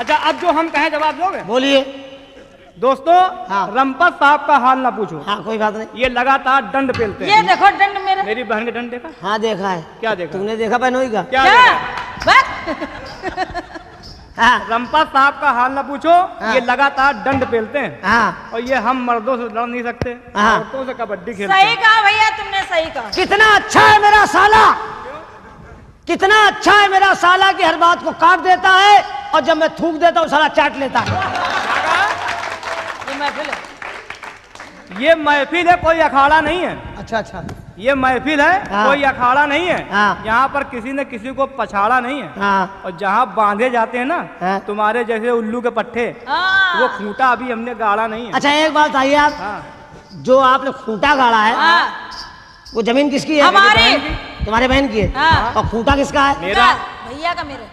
अच्छा अब जो हम कहें जवाब दोगे? बोलिए। दोस्तों हाँ। रंपत साहब का हाल ना पूछो। हाँ कोई बात नहीं। ये लगातार दंड पेलते ये हैं देखो दंड मेरे। मेरी बहन के दंड देखा? हाँ देखा है। क्या देखा? तुमने देखा बहनोई का? क्या क्या? बस। हाँ। रंपत साहब का हाल ना पूछो। हाँ। ये लगातार दंड पेलते हैं। हाँ। और ये हम मर्दों से लड़ नहीं सकते। हाँ। औरतों से कबड्डी खेलते सही कहा भैया तुमने सही कहा। कितना अच्छा है मेरा साला। कितना अच्छा है मेरा साला की हर बात को काट देता है। और जब मैं थूक देता हूँ सारा चाट लेता है। ये महफिल है। ये महफिल है कोई अखाड़ा नहीं है। अच्छा अच्छा। ये महफिल है हाँ। कोई अखाड़ा नहीं है। हाँ। यहाँ पर किसी ने किसी को पछाड़ा नहीं है। हाँ। और जहाँ बांधे जाते हैं ना हाँ। तुम्हारे जैसे उल्लू के पट्टे हाँ। वो खूंटा अभी हमने गाड़ा नहीं है। अच्छा एक बात आइए आप। हाँ। जो आपने खूंटा गाड़ा है हाँ। वो ज़मीन किसकी है? हमारी। तुम्हारे बहन की है? हाँ। और खूंटा किसका है? मेरा। भैया का मेरे।